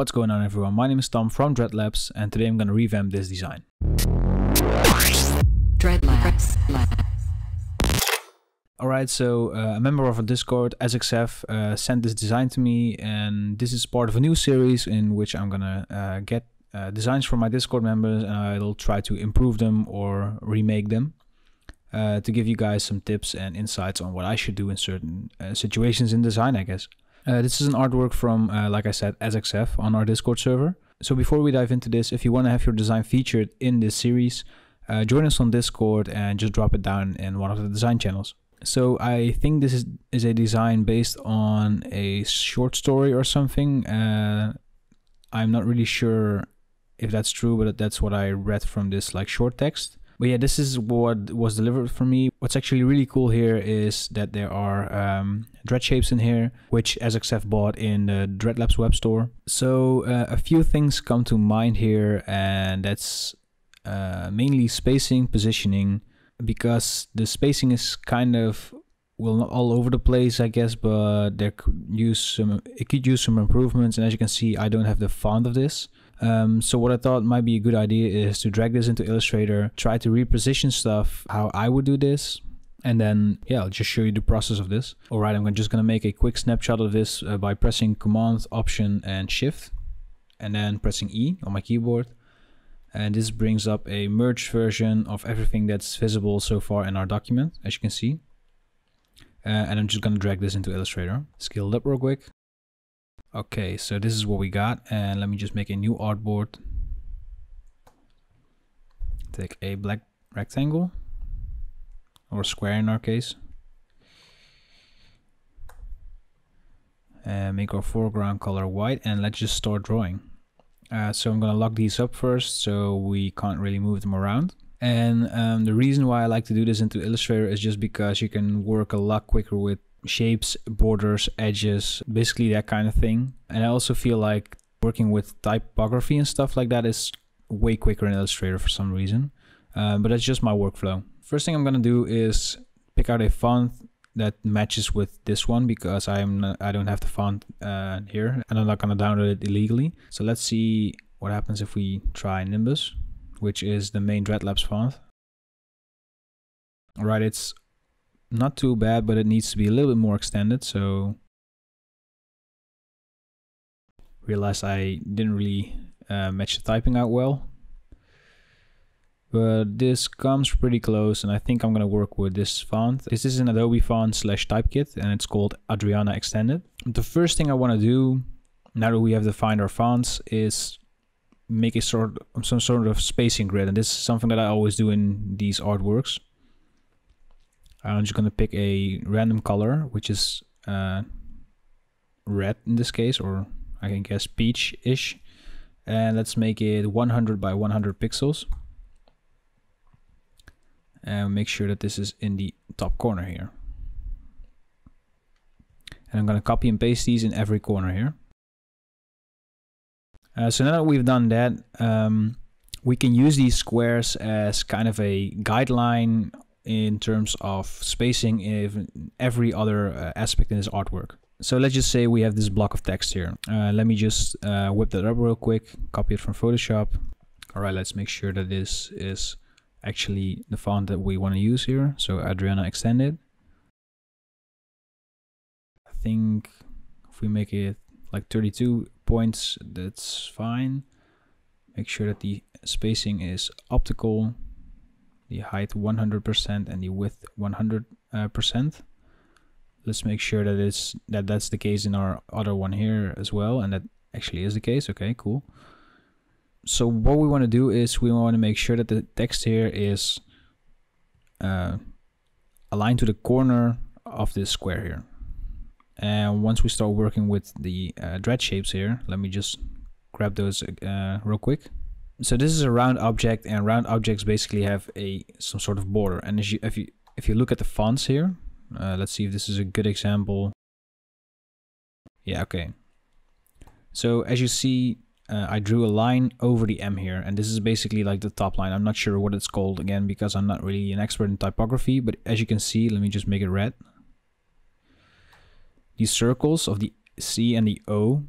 What's going on everyone, my name is Tom from Dreadlabs and today I'm going to revamp this design. Dreadlabs. Alright, so uh, a member of our Discord, EzXF, uh, sent this design to me and this is part of a new series in which I'm gonna uh, get uh, designs from my Discord members and I'll try to improve them or remake them uh, to give you guys some tips and insights on what I should do in certain uh, situations in design, I guess. Uh, this is an artwork from, uh, like I said, EzXF on our Discord server. So before we dive into this, if you want to have your design featured in this series, uh, join us on Discord and just drop it down in one of the design channels. So I think this is, is a design based on a short story or something. Uh, I'm not really sure if that's true, but that's what I read from this like short text. But yeah, this is what was delivered for me. What's actually really cool here is that there are um, dread shapes in here, which EzXF bought in the Dreadlabs web store. So uh, a few things come to mind here, and that's uh, mainly spacing, positioning, because the spacing is kind of well not all over the place I guess but there could use some it could use some improvements and as you can see I don't have the font of this um, so what I thought might be a good idea is to drag this into Illustrator try to reposition stuff how I would do this and then yeah I'll just show you the process of this. Alright I'm just gonna make a quick snapshot of this uh, by pressing command option and shift and then pressing E on my keyboard. And this brings up a merged version of everything that's visible so far in our document as you can see. Uh, and I'm just gonna drag this into Illustrator. Scale it up real quick okay so this is what we got and let me just make a new artboard take a black rectangle or square in our case and make our foreground color white and let's just start drawing uh, so I'm gonna lock these up first so we can't really move them around. And um, the reason why I like to do this into Illustrator is just because you can work a lot quicker with shapes, borders, edges, basically that kind of thing. And I also feel like working with typography and stuff like that is way quicker in Illustrator for some reason. Um, but that's just my workflow. First thing I'm gonna do is pick out a font that matches with this one because I'm not, I don't have the font uh, here and I'm not gonna download it illegally. So let's see what happens if we try Nimbus, which is the main Dreadlabs font. Alright, it's not too bad, but it needs to be a little bit more extended. So realize I didn't really uh, match the typing out well but this comes pretty close and I think I'm gonna work with this font. This is an Adobe font slash typekit and it's called Adrianna Extended. The first thing I wanna do now that we have defined our fonts is make a sort of, some sort of spacing grid and this is something that I always do in these artworks. I'm just gonna pick a random color which is uh, red in this case or I can guess peach-ish and let's make it 100 by 100 pixels and make sure that this is in the top corner here. And I'm going to copy and paste these in every corner here. Uh, so now that we've done that, um, we can use these squares as kind of a guideline in terms of spacing in every other uh, aspect in this artwork. So let's just say we have this block of text here. Uh, let me just uh, whip that up real quick, copy it from Photoshop. All right, let's make sure that this is actually the font that we want to use here. So Adrianna Extended. I think if we make it like 32 points, that's fine. Make sure that the spacing is optical, the height 100% and the width 100%. Uh, Let's make sure that it's that that's the case in our other one here as well, and that actually is the case. Okay, cool so what we want to do is we want to make sure that the text here is uh, aligned to the corner of this square here. And once we start working with the uh, dread shapes here, let me just grab those uh, real quick. So this is a round object and round objects basically have a some sort of border. And you, if you if you look at the fonts here, uh, let's see if this is a good example. Yeah, okay. So as you see, uh, I drew a line over the M here and this is basically like the top line. I'm not sure what it's called again because I'm not really an expert in typography but as you can see let me just make it red. These circles of the C and the O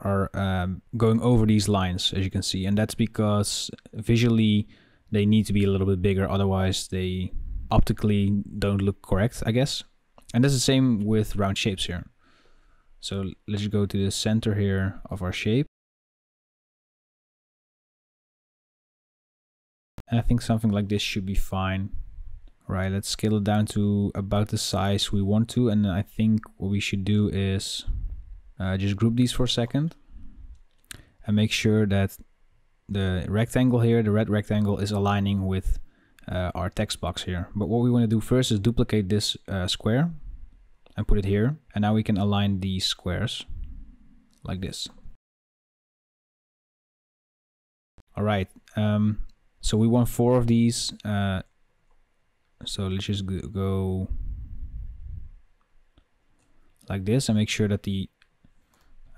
are um, going over these lines, as you can see. And that's because visually they need to be a little bit bigger, otherwise they optically don't look correct, I guess. And that's the same with round shapes here. So let's go to the center here of our shape. And I think something like this should be fine. Right, let's scale it down to about the size we want to. And I think what we should do is uh, just group these for a second and make sure that the rectangle here, the red rectangle is aligning with uh, our text box here. But what we want to do first is duplicate this uh, square and put it here. And now we can align these squares like this. All right, um, so we want four of these. Uh, so let's just go like this and make sure that the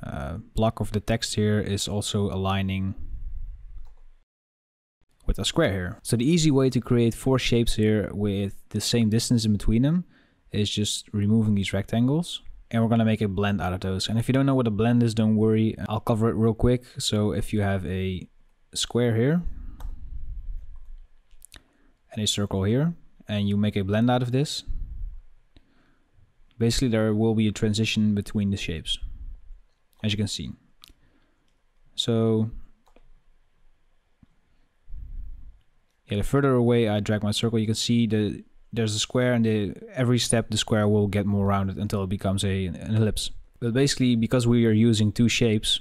uh, block of the text here is also aligning with a square here. So the easy way to create four shapes here with the same distance in between them is just removing these rectangles and we're going to make a blend out of those. And if you don't know what a blend is, don't worry. I'll cover it real quick. So if you have a square here and a circle here and you make a blend out of this, basically there will be a transition between the shapes, as you can see. So yeah, the further away I drag my circle, you can see that there's a square and the, every step the square will get more rounded until it becomes a, an ellipse. But basically, because we are using two shapes,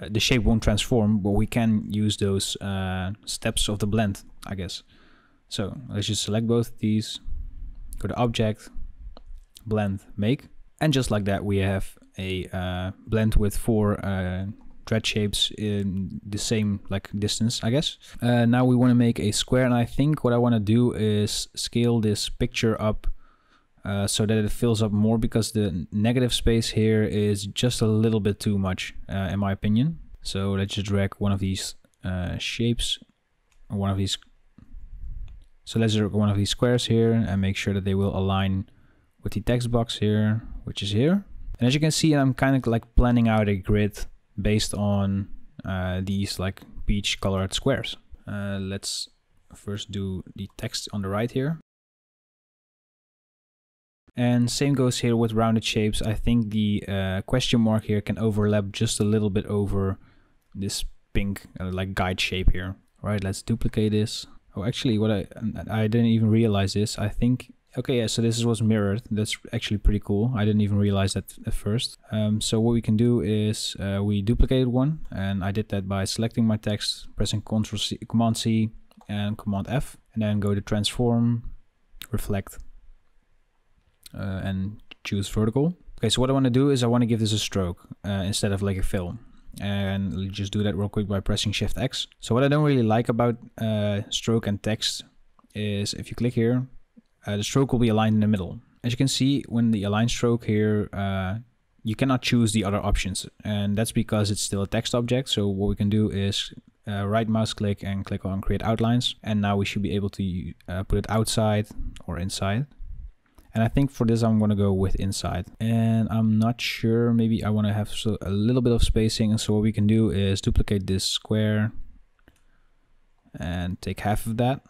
uh, the shape won't transform, but we can use those uh, steps of the blend, I guess. So let's just select both these, go to Object, Blend, Make. And just like that, we have a uh, blend with four uh, dread shapes in the same like distance, I guess. Uh, now we want to make a square and I think what I want to do is scale this picture up uh, so that it fills up more because the negative space here is just a little bit too much uh, in my opinion. So let's just drag one of these uh, shapes, one of these. So let's drag one of these squares here and make sure that they will align with the text box here, which is here. And as you can see, I'm kind of like planning out a grid based on uh, these like peach colored squares. Uh, let's first do the text on the right here. And same goes here with rounded shapes. I think the uh, question mark here can overlap just a little bit over this pink uh, like guide shape here. All right, let's duplicate this. Oh, actually, what I I didn't even realize this. I think Okay, yeah, so this was mirrored. That's actually pretty cool. I didn't even realize that at first. Um, so what we can do is uh, we duplicated one, and I did that by selecting my text, pressing Ctrl C, Command C, and Command F, and then go to Transform, Reflect, uh, and choose Vertical. Okay, so what I want to do is I want to give this a stroke uh, instead of like a fill. And just do that real quick by pressing Shift X. So what I don't really like about uh, stroke and text is if you click here, uh, the stroke will be aligned in the middle. As you can see, when the align stroke here, uh, you cannot choose the other options. And that's because it's still a text object. So what we can do is uh, right mouse click and click on create outlines. And now we should be able to uh, put it outside or inside. And I think for this, I'm going to go with inside. And I'm not sure, maybe I want to have so a little bit of spacing. And so what we can do is duplicate this square and take half of that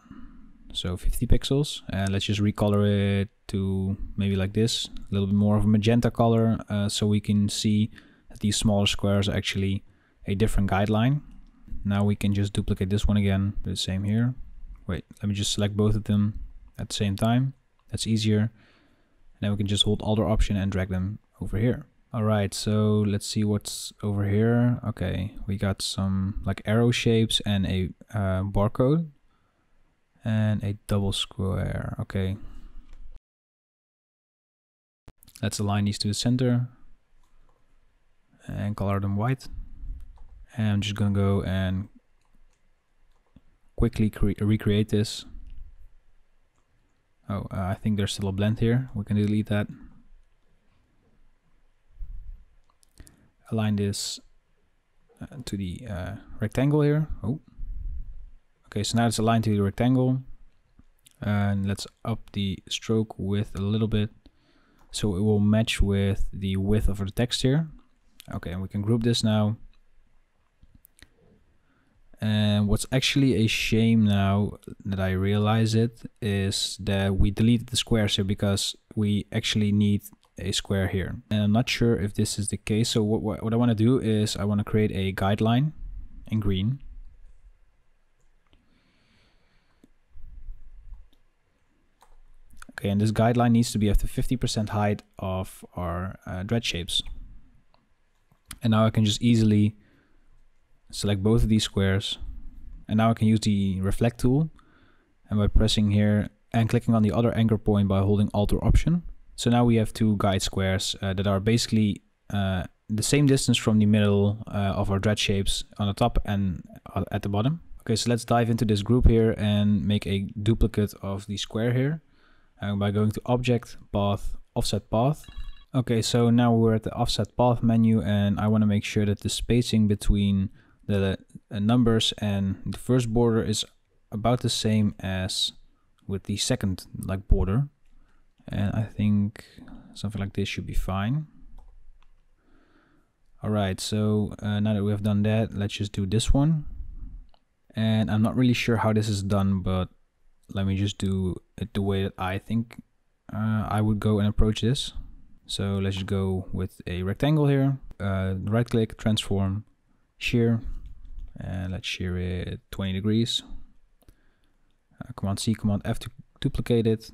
so 50 pixels and let's just recolor it to maybe like this a little bit more of a magenta color uh, so we can see that these smaller squares are actually a different guideline. Now we can just duplicate this one again the same here. Wait let me just select both of them at the same time. That's easier. And then we can just hold Alt option and drag them over here. All right so let's see what's over here. Okay we got some like arrow shapes and a uh, barcode and a double square. Okay. Let's align these to the center and color them white. And I'm just gonna go and quickly recreate this. Oh, uh, I think there's still a blend here. We can delete that. Align this uh, to the uh, rectangle here. Oh, Okay, so now it's aligned to the rectangle. And let's up the stroke width a little bit. So it will match with the width of the text here. Okay, and we can group this now. And what's actually a shame now that I realize it is that we deleted the squares here because we actually need a square here. And I'm not sure if this is the case. So what, what, what I want to do is I want to create a guideline in green. Okay, and this guideline needs to be at the 50% height of our uh, dread shapes. And now I can just easily select both of these squares. And now I can use the reflect tool. And by pressing here and clicking on the other anchor point by holding alt or option. So now we have two guide squares uh, that are basically uh, the same distance from the middle uh, of our dread shapes on the top and uh, at the bottom. Okay so let's dive into this group here and make a duplicate of the square here by going to object path offset path. Okay so now we're at the offset path menu and I want to make sure that the spacing between the uh, numbers and the first border is about the same as with the second like border. And I think something like this should be fine. Alright so uh, now that we have done that let's just do this one. And I'm not really sure how this is done but let me just do it the way that I think uh, I would go and approach this. So let's just go with a rectangle here uh, right click transform shear and let's shear it 20 degrees. Uh, command C command F to duplicate it.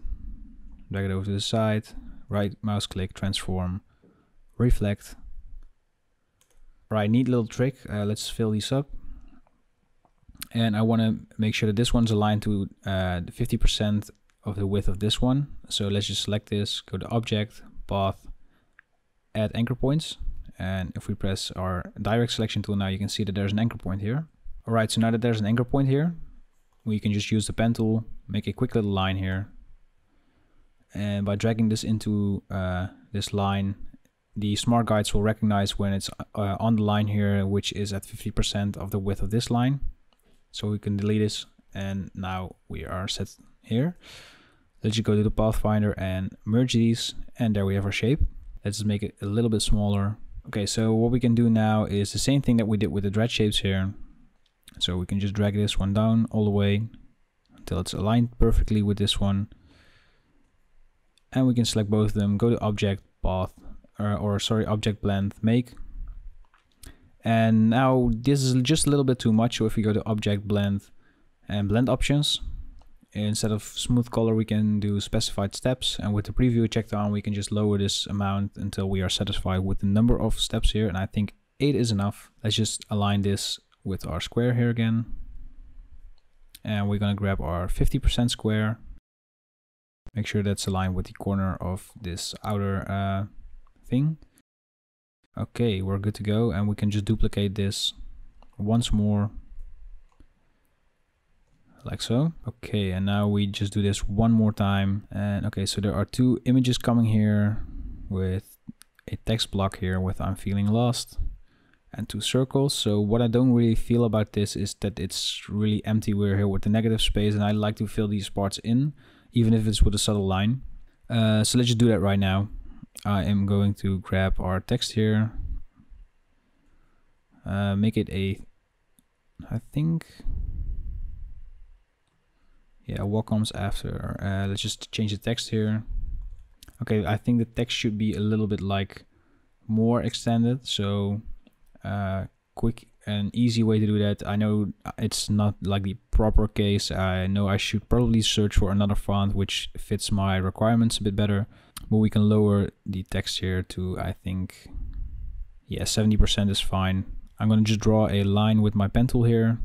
Drag it over to the side. Right mouse click transform reflect. Right neat little trick. Uh, let's fill these up and I want to make sure that this one's aligned to 50% uh, of the width of this one so let's just select this go to object path add anchor points and if we press our direct selection tool now, you can see that there's an anchor point here. All right, so now that there's an anchor point here, we can just use the pen tool, make a quick little line here. And by dragging this into uh, this line, the smart guides will recognize when it's uh, on the line here, which is at 50% of the width of this line. So we can delete this and now we are set here. Let's just go to the Pathfinder and merge these and there we have our shape. Let's make it a little bit smaller Okay, so what we can do now is the same thing that we did with the dread shapes here. So we can just drag this one down all the way until it's aligned perfectly with this one. And we can select both of them, go to object, path, or, or sorry, object blend, make. And now this is just a little bit too much. So if we go to object blend and blend options, instead of smooth color we can do specified steps and with the preview checked on we can just lower this amount until we are satisfied with the number of steps here and I think 8 is enough. Let's just align this with our square here again and we're gonna grab our 50% square make sure that's aligned with the corner of this outer uh, thing okay we're good to go and we can just duplicate this once more like so. Okay, and now we just do this one more time. And okay, so there are two images coming here with a text block here with I'm feeling lost and two circles. So what I don't really feel about this is that it's really empty. We're here with the negative space and I like to fill these parts in, even if it's with a subtle line. Uh, so let's just do that right now. I am going to grab our text here, uh, make it a, I think yeah what comes after. Uh, let's just change the text here. Okay I think the text should be a little bit like more extended. So uh, quick and easy way to do that. I know it's not like the proper case. I know I should probably search for another font which fits my requirements a bit better but we can lower the text here to I think yeah 70% is fine. I'm gonna just draw a line with my pen tool here.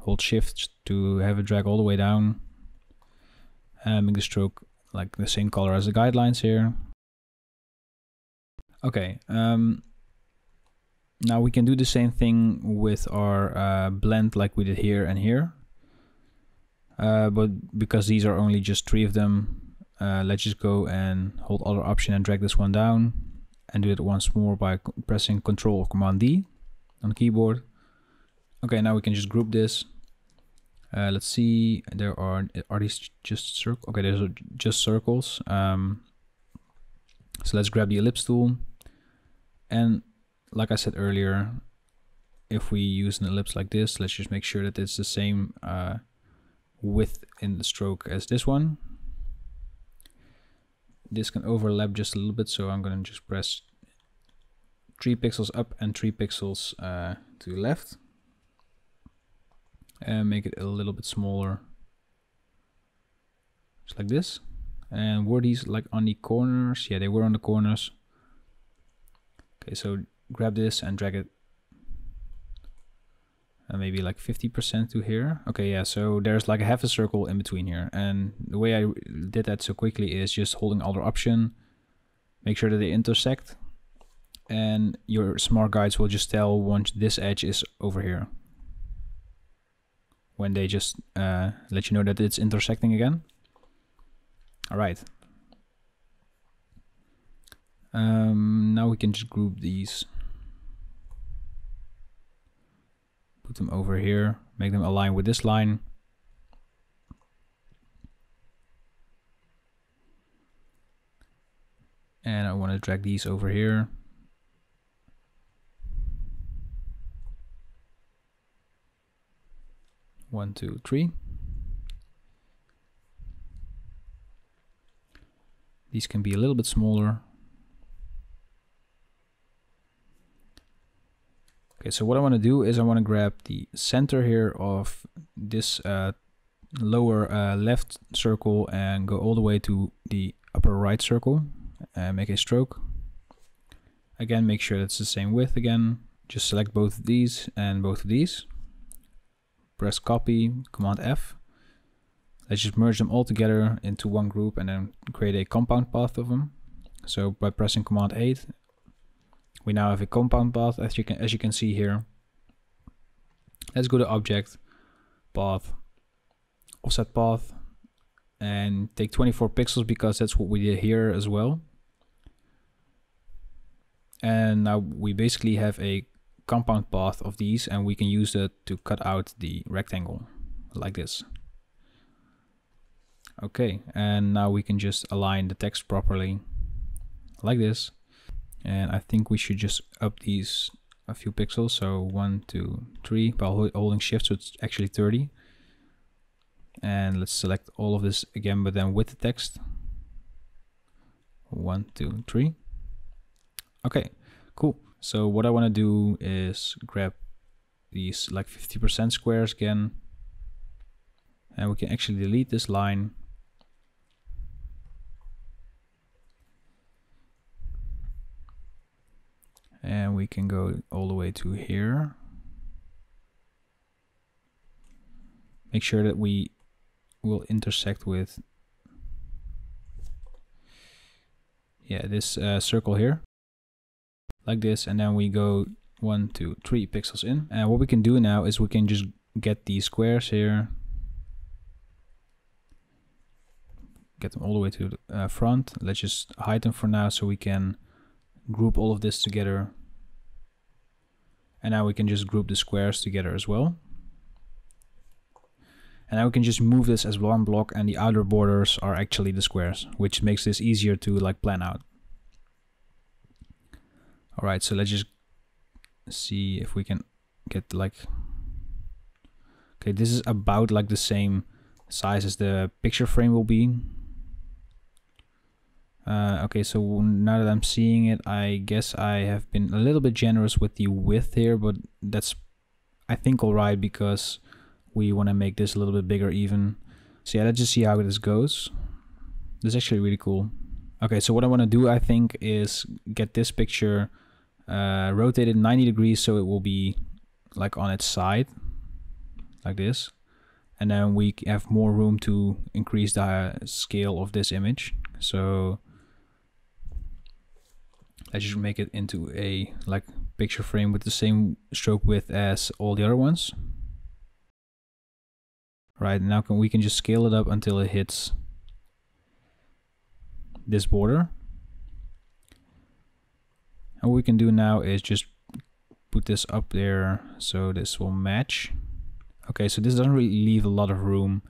Hold shift to have it drag all the way down. And make the stroke like the same color as the guidelines here. Okay, um, now we can do the same thing with our uh, blend like we did here and here. Uh, but because these are only just three of them, uh, let's just go and hold Alt Option and drag this one down and do it once more by pressing Control or Command D on the keyboard. Okay, now we can just group this. Uh, let's see, there are, are these just circles? Okay, there's just circles. Um, so let's grab the ellipse tool and like I said earlier, if we use an ellipse like this, let's just make sure that it's the same uh, width in the stroke as this one. This can overlap just a little bit, so I'm going to just press 3 pixels up and 3 pixels uh, to the left. And make it a little bit smaller. Just like this. And were these like on the corners? Yeah, they were on the corners. Okay, so grab this and drag it uh, maybe like 50% to here. Okay, yeah, so there's like a half a circle in between here. And the way I did that so quickly is just holding Alt or Option, make sure that they intersect. And your smart guides will just tell once this edge is over here. When they just uh, let you know that it's intersecting again. All right. Um, now we can just group these. Put them over here, make them align with this line. And I want to drag these over here. One, two, three. These can be a little bit smaller. Okay, so what I want to do is I want to grab the center here of this uh, lower uh, left circle and go all the way to the upper right circle and make a stroke. Again, make sure that's the same width again. Just select both of these and both of these. Press copy, Command F. Let's just merge them all together into one group and then create a compound path of them. So by pressing Command 8 we now have a compound path as you can as you can see here. Let's go to object, path, offset path, and take 24 pixels because that's what we did here as well. And now we basically have a compound path of these and we can use that to cut out the rectangle like this. Okay, and now we can just align the text properly like this and I think we should just up these a few pixels. So one two three by holding shift so it's actually 30 and let's select all of this again but then with the text. One two three. Okay cool. So what I want to do is grab these like 50% squares again. And we can actually delete this line and we can go all the way to here. Make sure that we will intersect with yeah this uh, circle here. Like this and then we go one two three pixels in. And what we can do now is we can just get these squares here. Get them all the way to the uh, front. Let's just hide them for now so we can group all of this together. And now we can just group the squares together as well. And now we can just move this as one block and the outer borders are actually the squares, which makes this easier to like plan out. All right, so let's just see if we can get like, okay, this is about like the same size as the picture frame will be. Uh, okay, so now that I'm seeing it, I guess I have been a little bit generous with the width here, but that's, I think, alright because we want to make this a little bit bigger even. So yeah, let's just see how this goes. This is actually really cool. Okay, so what I want to do, I think, is get this picture uh, rotated 90 degrees so it will be like on its side, like this. And then we have more room to increase the scale of this image. So let's just make it into a like picture frame with the same stroke width as all the other ones. Right now can, we can just scale it up until it hits this border. And what we can do now is just put this up there so this will match. Okay so this doesn't really leave a lot of room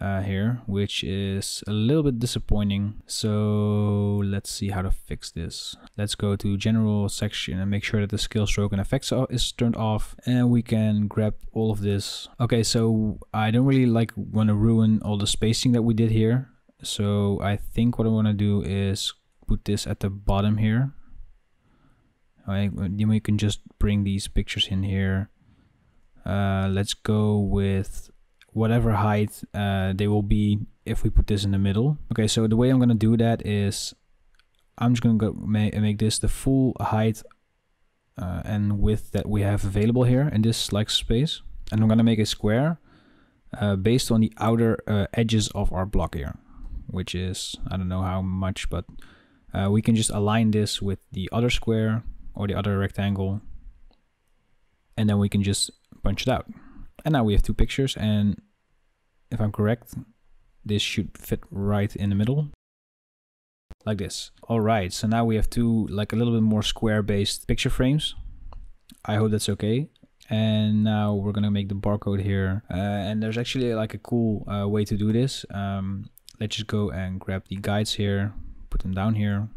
uh, here, which is a little bit disappointing. So let's see how to fix this. Let's go to general section and make sure that the scale stroke and effects is turned off and we can grab all of this. Okay, so I don't really like want to ruin all the spacing that we did here. So I think what I want to do is put this at the bottom here. Right, then we can just bring these pictures in here. Uh, let's go with whatever height uh, they will be if we put this in the middle. Okay, so the way I'm gonna do that is I'm just gonna go ma make this the full height uh, and width that we have available here in this like space. And I'm gonna make a square uh, based on the outer uh, edges of our block here, which is, I don't know how much, but uh, we can just align this with the other square or the other rectangle and then we can just punch it out. And now we have two pictures and if I'm correct, this should fit right in the middle like this. All right, so now we have two like a little bit more square based picture frames. I hope that's okay. And now we're gonna make the barcode here. Uh, and there's actually like a cool uh, way to do this. Um, let's just go and grab the guides here, put them down here.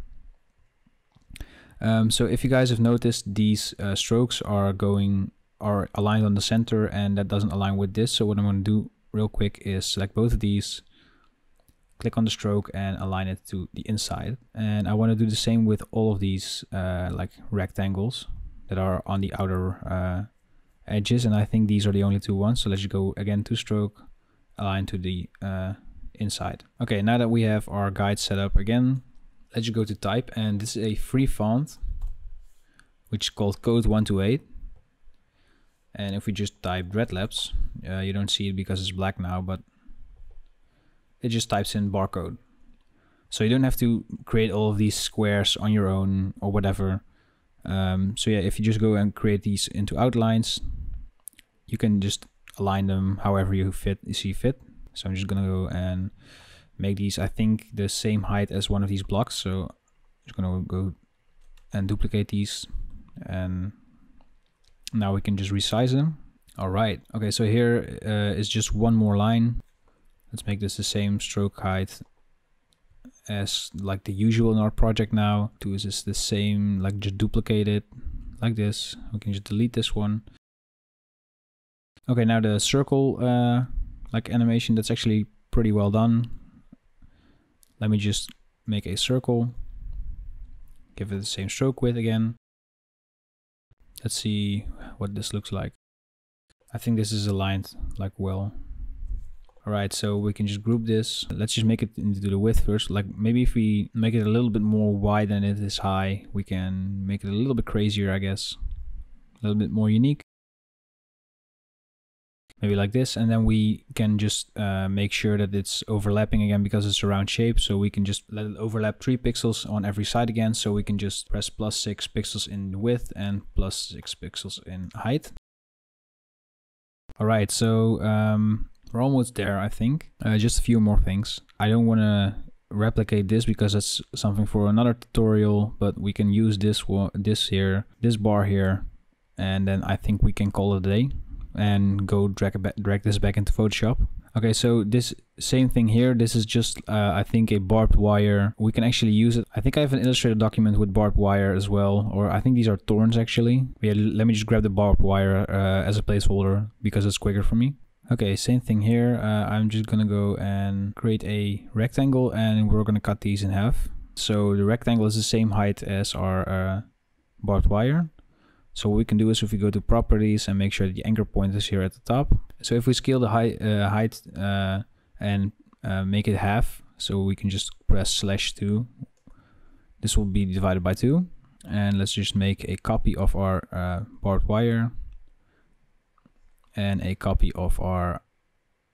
Um, so if you guys have noticed, these uh, strokes are going are aligned on the center and that doesn't align with this. So what I'm to do real quick is select both of these, click on the stroke and align it to the inside. And I want to do the same with all of these uh, like rectangles that are on the outer uh, edges. And I think these are the only two ones. So let's go again to stroke, align to the uh, inside. Okay, now that we have our guide set up again, let's go to type. And this is a free font, which is called Code 128 and if we just type Dreadlabs, uh, you don't see it because it's black now, but it just types in barcode. So you don't have to create all of these squares on your own or whatever. Um, so yeah, if you just go and create these into outlines, you can just align them however you fit you see fit. So I'm just gonna go and make these, I think, the same height as one of these blocks. So I'm just gonna go and duplicate these and now we can just resize them. All right. Okay, so here uh, is just one more line. Let's make this the same stroke height as like the usual in our project now. Do is this the same, like just duplicate it like this. We can just delete this one. Okay, now the circle uh, like animation, that's actually pretty well done. Let me just make a circle, give it the same stroke width again. Let's see what this looks like. I think this is aligned like well. Alright, so we can just group this. Let's just make it into the width first. Like maybe if we make it a little bit more wide than it is high, we can make it a little bit crazier, I guess. A little bit more unique. Maybe like this, and then we can just uh, make sure that it's overlapping again because it's a round shape. So we can just let it overlap three pixels on every side again. So we can just press plus six pixels in width and plus six pixels in height. All right, so um, we're almost there, I think. Uh, just a few more things. I don't want to replicate this because that's something for another tutorial, but we can use this one, this here, this bar here, and then I think we can call it a day and go drag, drag this back into Photoshop. Okay, so this same thing here, this is just, uh, I think, a barbed wire. We can actually use it. I think I have an illustrated document with barbed wire as well, or I think these are thorns actually. Yeah, let me just grab the barbed wire uh, as a placeholder because it's quicker for me. Okay, same thing here. Uh, I'm just gonna go and create a rectangle and we're gonna cut these in half. So the rectangle is the same height as our uh, barbed wire. So what we can do is if we go to properties and make sure the anchor point is here at the top. So if we scale the height, uh, height uh, and uh, make it half, so we can just press slash 2. This will be divided by 2. And let's just make a copy of our uh, barbed wire and a copy of our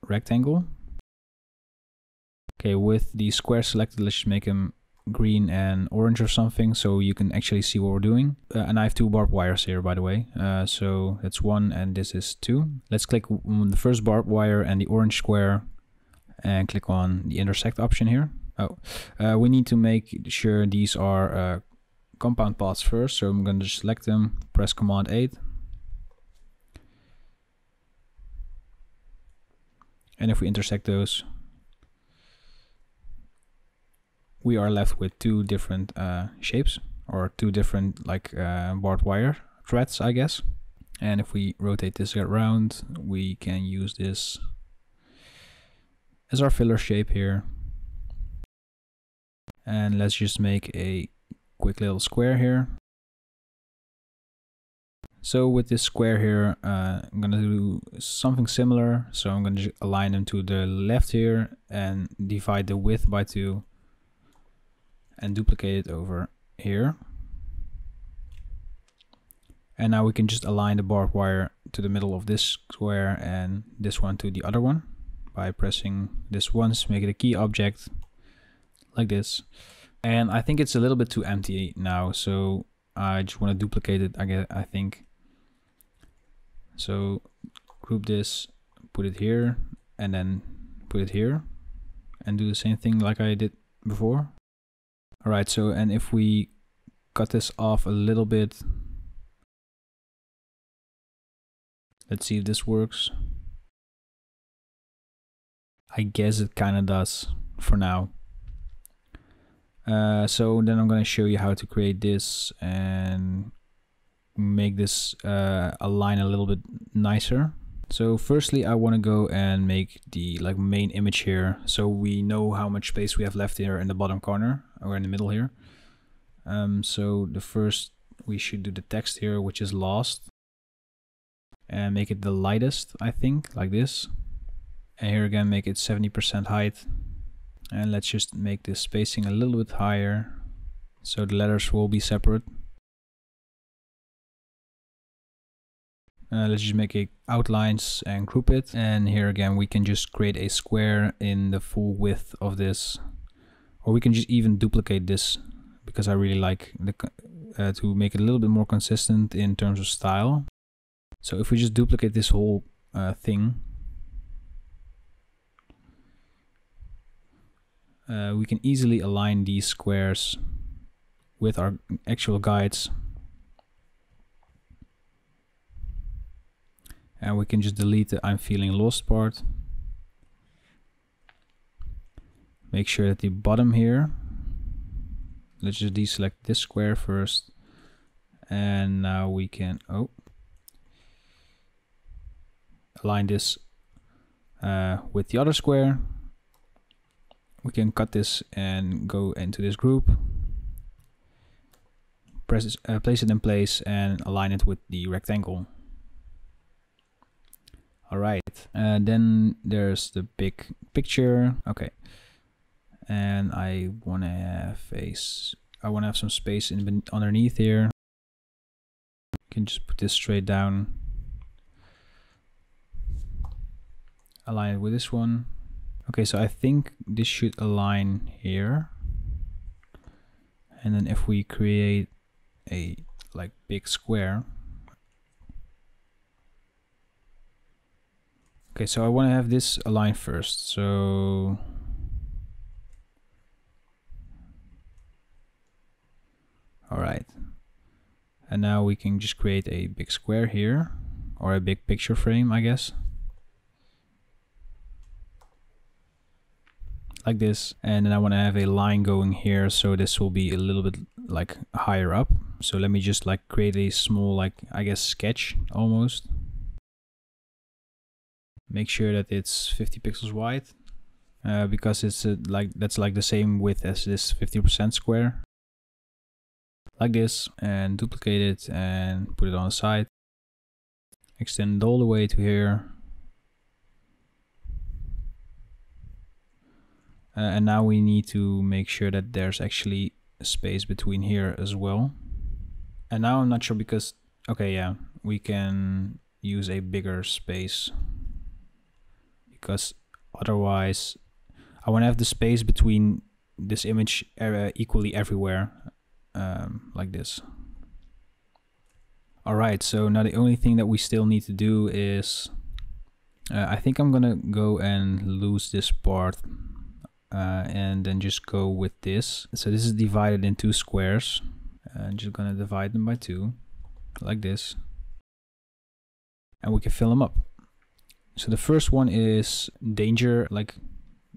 rectangle. Okay, with the square selected, let's just make them green and orange or something so you can actually see what we're doing. Uh, and I have two barbed wires here by the way. Uh, so that's one and this is two. Let's click on the first barbed wire and the orange square and click on the intersect option here. Oh, uh, we need to make sure these are uh, compound paths first. So I'm going to select them, press Command 8. And if we intersect those, we are left with two different uh, shapes or two different like uh, barbed wire threads, I guess. And if we rotate this around, we can use this as our filler shape here. And let's just make a quick little square here. So with this square here, uh, I'm gonna do something similar. So I'm gonna align them to the left here and divide the width by two and duplicate it over here. And now we can just align the barbed wire to the middle of this square and this one to the other one by pressing this once, make it a key object like this. And I think it's a little bit too empty now, so I just want to duplicate it, I, get, I think. So group this, put it here, and then put it here, and do the same thing like I did before. Alright, so and if we cut this off a little bit, let's see if this works. I guess it kind of does for now. Uh, so then I'm going to show you how to create this and make this uh, align a little bit nicer. So firstly, I want to go and make the like main image here. So we know how much space we have left here in the bottom corner or in the middle here. Um, so the first we should do the text here, which is lost and make it the lightest, I think, like this. And here again, make it 70% height. And let's just make this spacing a little bit higher so the letters will be separate. Uh, let's just make it outlines and group it. And here again, we can just create a square in the full width of this. Or we can just even duplicate this because I really like the, uh, to make it a little bit more consistent in terms of style. So if we just duplicate this whole uh, thing, uh, we can easily align these squares with our actual guides and we can just delete the I'm feeling lost part. Make sure that the bottom here let's just deselect this square first. And now we can oh align this uh, with the other square. We can cut this and go into this group. Press uh, place it in place and align it with the rectangle all right. And then there's the big picture. Okay. And I want to have a I want to have some space in underneath here. Can just put this straight down. Align it with this one. Okay so I think this should align here. And then if we create a like big square Okay, so I want to have this aligned first. So all right. And now we can just create a big square here or a big picture frame, I guess. Like this. And then I want to have a line going here. So this will be a little bit like higher up. So let me just like create a small, like, I guess sketch almost make sure that it's 50 pixels wide uh, because it's uh, like that's like the same width as this 50% square. Like this and duplicate it and put it on the side. Extend it all the way to here. Uh, and now we need to make sure that there's actually space between here as well. And now I'm not sure because okay yeah we can use a bigger space because otherwise I want to have the space between this image uh, equally everywhere um, like this. Alright, so now the only thing that we still need to do is uh, I think I'm gonna go and lose this part uh, and then just go with this. So this is divided in two squares. I'm just gonna divide them by two like this and we can fill them up. So the first one is danger, like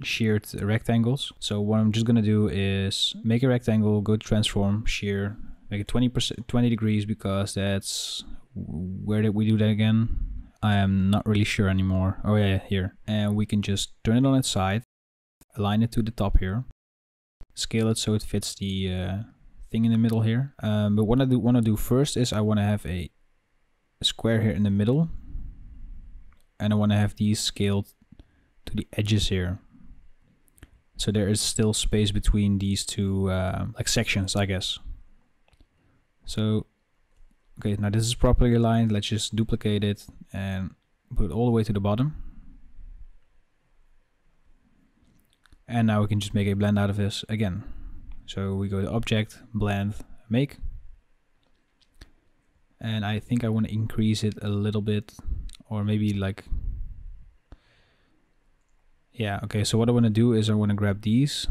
sheared rectangles. So what I'm just gonna do is make a rectangle, go to transform, shear, make it 20%, 20 degrees because that's, where did we do that again? I am not really sure anymore. Oh yeah, here. And we can just turn it on its side, align it to the top here, scale it so it fits the uh, thing in the middle here. Um, but what I do want to do first is I want to have a, a square here in the middle. And I want to have these scaled to the edges here. So there is still space between these two uh, like sections, I guess. So, okay, now this is properly aligned. Let's just duplicate it and put it all the way to the bottom. And now we can just make a blend out of this again. So we go to object, blend, make. And I think I want to increase it a little bit or maybe like yeah okay so what I want to do is I want to grab these.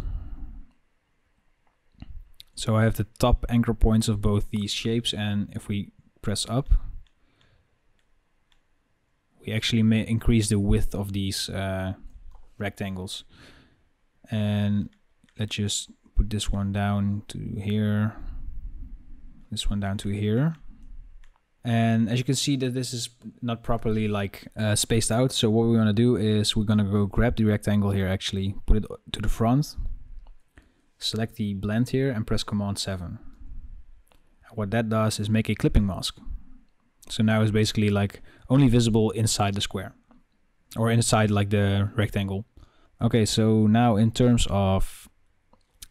So I have the top anchor points of both these shapes and if we press up we actually may increase the width of these uh, rectangles. And let's just put this one down to here this one down to here and as you can see that this is not properly like uh, spaced out. So what we want to do is we're going to go grab the rectangle here actually. Put it to the front. Select the blend here and press command 7 what that does is make a clipping mask. So now it's basically like only visible inside the square or inside like the rectangle. Okay so now in terms of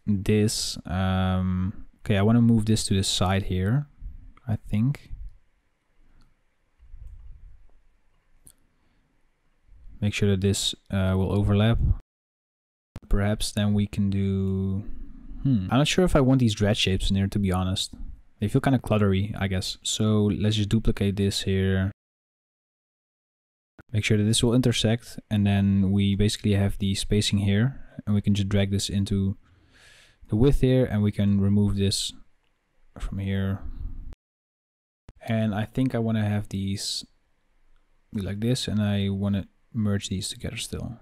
this um, okay I want to move this to the side here I think make sure that this uh, will overlap. Perhaps then we can do... Hmm. I'm not sure if I want these dread shapes in here, to be honest. They feel kind of cluttery, I guess. So let's just duplicate this here. Make sure that this will intersect. And then we basically have the spacing here. And we can just drag this into the width here. And we can remove this from here. And I think I want to have these like this. And I want to merge these together still.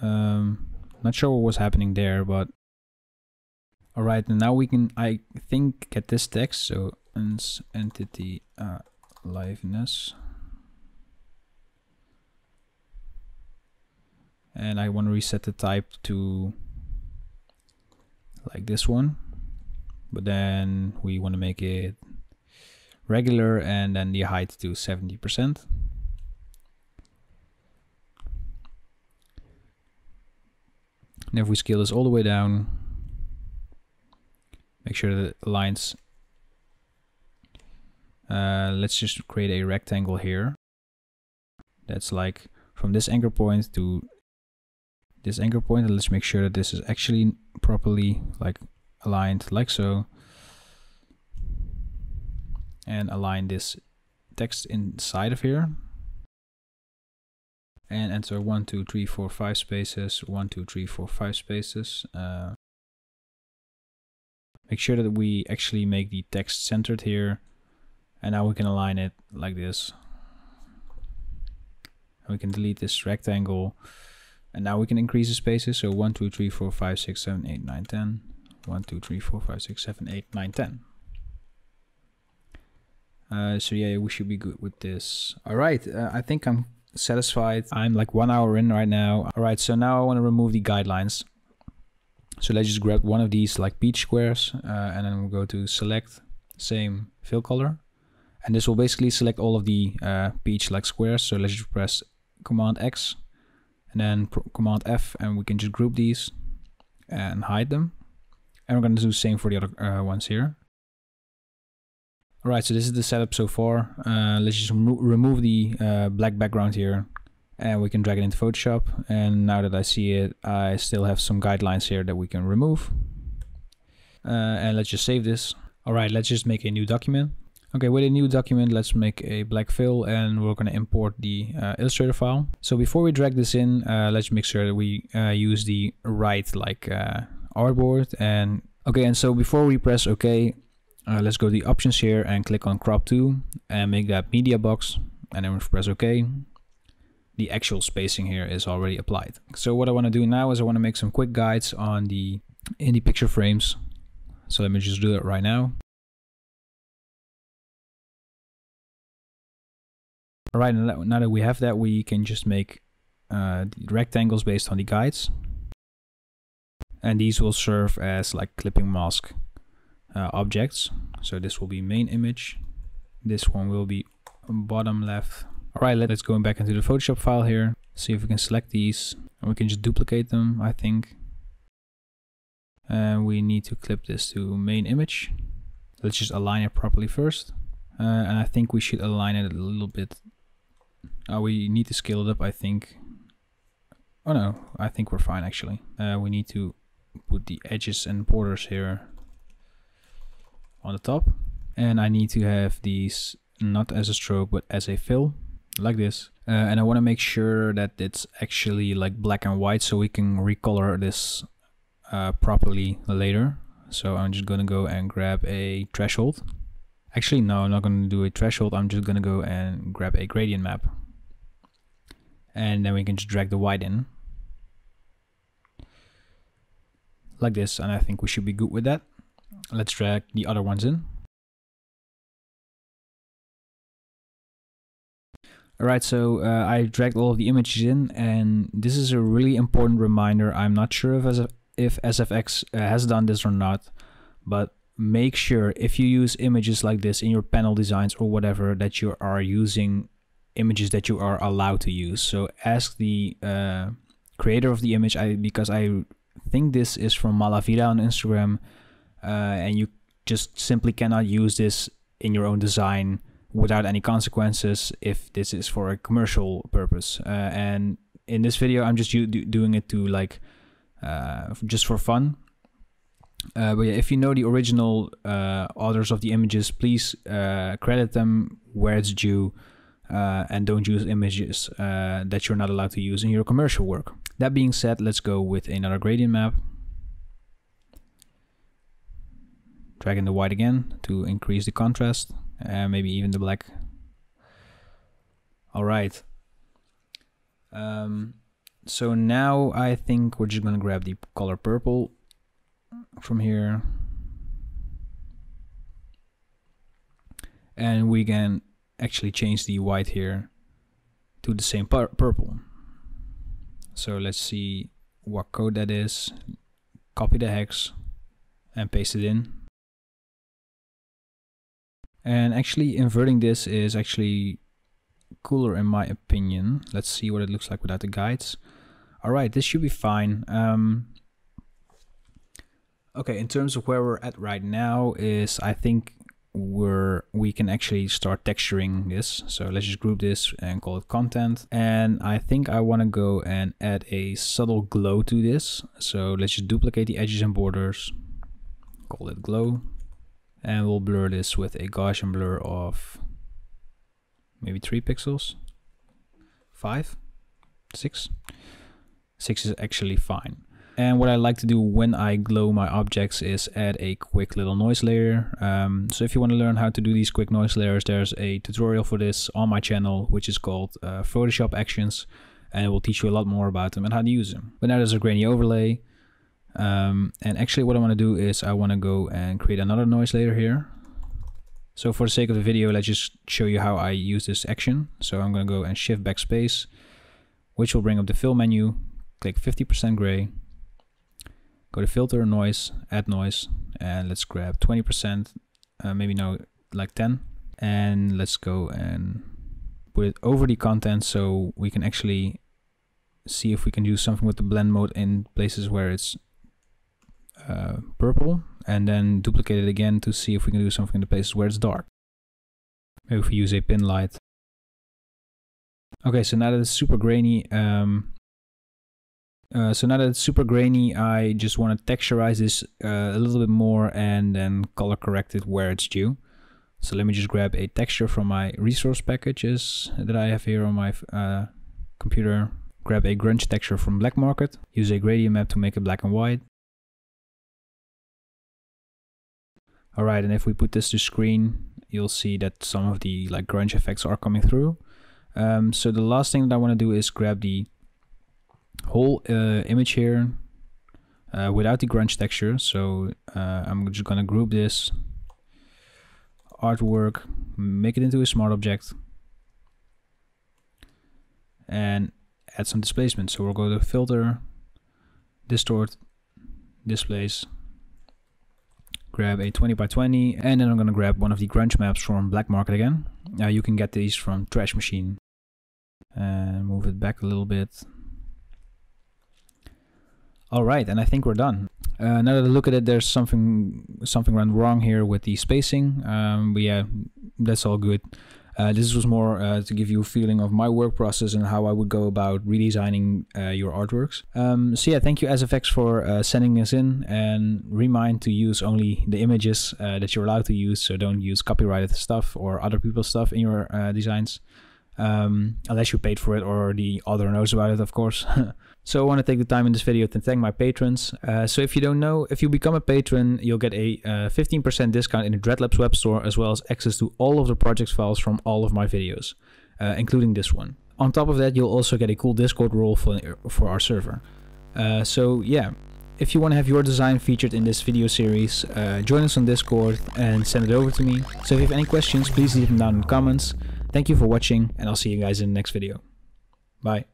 Um, not sure what was happening there, but all right. And now we can, I think, get this text. So entity uh, liveness, and I want to reset the type to like this one, but then we want to make it regular and then the height to 70%. And if we scale this all the way down, make sure that it aligns. Uh, let's just create a rectangle here. That's like from this anchor point to this anchor point and let's make sure that this is actually properly like aligned like so and align this text inside of here and enter one, two, three, four, five spaces, one, two, three, four, five spaces. Uh, make sure that we actually make the text centered here and now we can align it like this. And we can delete this rectangle and now we can increase the spaces. So 1, 2, 3, 4, 5, 6, 7, 8, 9, 10. 1, 2, 3, 4, 5, 6, 7, 8, 9, 10. Uh, so yeah, we should be good with this. All right, uh, I think I'm satisfied. I'm like one hour in right now. All right, so now I want to remove the guidelines. So let's just grab one of these like peach squares uh, and then we'll go to select same fill color. And this will basically select all of the uh, peach like squares. So let's just press Command X and then Command F and we can just group these and hide them. And we're going to do the same for the other uh, ones here. Alright, so this is the setup so far. Uh, let's just remo remove the uh, black background here and we can drag it into Photoshop. And now that I see it, I still have some guidelines here that we can remove. Uh, and let's just save this. Alright, let's just make a new document. Okay, with a new document, let's make a black fill and we're going to import the uh, Illustrator file. So before we drag this in, uh, let's make sure that we uh, use the right like uh, artboard. And okay, and so before we press OK, uh, let's go to the options here and click on crop to and make that media box and then press OK. the actual spacing here is already applied. So what I want to do now is I want to make some quick guides on the in the picture frames. So let me just do that right now. All right, now that we have that, we can just make uh, rectangles based on the guides. And these will serve as like clipping mask uh, objects. So this will be main image. This one will be bottom left. All right, let's go back into the Photoshop file here. See if we can select these and we can just duplicate them, I think. And we need to clip this to main image. Let's just align it properly first. Uh, and I think we should align it a little bit. Uh, we need to scale it up, I think. Oh no, I think we're fine actually. Uh, we need to put the edges and borders here on the top. And I need to have these not as a stroke but as a fill like this. Uh, and I want to make sure that it's actually like black and white so we can recolor this uh, properly later. So I'm just gonna go and grab a threshold. Actually no I'm not gonna do a threshold. I'm just gonna go and grab a gradient map. And then we can just drag the white in. Like this and I think we should be good with that let's drag the other ones in Alright, so uh, I dragged all of the images in and this is a really important reminder. I'm not sure if, SF if SFX uh, has done this or not, but make sure if you use images like this in your panel designs or whatever that you are using images that you are allowed to use. So ask the uh, creator of the image I, because I think this is from Malavida on Instagram and you just simply cannot use this in your own design without any consequences if this is for a commercial purpose. Uh, and in this video, I'm just doing it to like uh, just for fun. Uh, but yeah, if you know the original uh, authors of the images, please uh, credit them where it's due. Uh, and don't use images that you're not allowed to use in your commercial work. That being said, let's go with another gradient map. Dragging the white again to increase the contrast uh, maybe even the black. All right. Um, so now I think we're just gonna grab the color purple from here. And we can actually change the white here to the same pur purple. So let's see what code that is. Copy the hex and paste it in. And actually inverting this is actually cooler in my opinion. Let's see what it looks like without the guides. All right, this should be fine. Um, okay, in terms of where we're at right now is I think we're we can actually start texturing this. So let's just group this and call it content. And I think I want to go and add a subtle glow to this. So let's just duplicate the edges and borders, call it glow and we'll blur this with a Gaussian blur of maybe three pixels five six six is actually fine and what I like to do when I glow my objects is add a quick little noise layer. Um, so if you want to learn how to do these quick noise layers, there's a tutorial for this on my channel, which is called uh, Photoshop Actions, and it will teach you a lot more about them and how to use them. But now there's a grainy overlay. Um, and actually what I want to do is I want to go and create another noise layer here. So for the sake of the video, let's just show you how I use this action. So I'm going to go and shift backspace, which will bring up the fill menu, click 50% gray, go to filter, noise, add noise, and let's grab 20%, uh, maybe now like 10. And let's go and put it over the content so we can actually see if we can do something with the blend mode in places where it's uh, purple and then duplicate it again to see if we can do something in the places where it's dark. Maybe if we use a pin light. Okay, so now that it's super grainy, um, uh, so now that it's super grainy, I just want to texturize this uh, a little bit more and then color correct it where it's due. So let me just grab a texture from my resource packages that I have here on my uh, computer. Grab a grunge texture from Black Market. Use a gradient map to make it black and white. All right, and if we put this to screen, you'll see that some of the like grunge effects are coming through. Um, so the last thing that I want to do is grab the whole uh, image here uh, without the grunge texture. So uh, I'm just gonna group this artwork, make it into a smart object, and add some displacement. So we'll go to filter, distort, displace, grab a 20 by 20, and then I'm gonna grab one of the grunge maps from Black Market again. Uh, you can get these from Trash Machine. And move it back a little bit. All right, and I think we're done. Uh, now that I look at it, there's something something went wrong here with the spacing. Um, but yeah, that's all good. Uh, this was more uh, to give you a feeling of my work process and how I would go about redesigning uh, your artworks. Um, so yeah, thank you SFX for uh, sending this in and remind to use only the images uh, that you're allowed to use. So don't use copyrighted stuff or other people's stuff in your uh, designs. Um, unless you paid for it or the author knows about it, of course. So I want to take the time in this video to thank my patrons. Uh, so if you don't know, if you become a patron, you'll get a 15% uh, discount in the Dreadlabs web store, as well as access to all of the project files from all of my videos, uh, including this one. On top of that, you'll also get a cool Discord role for, for our server. Uh, so yeah, if you want to have your design featured in this video series, uh, join us on Discord and send it over to me. So if you have any questions, please leave them down in the comments. Thank you for watching, and I'll see you guys in the next video. Bye.